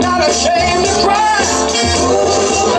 not ashamed to cry.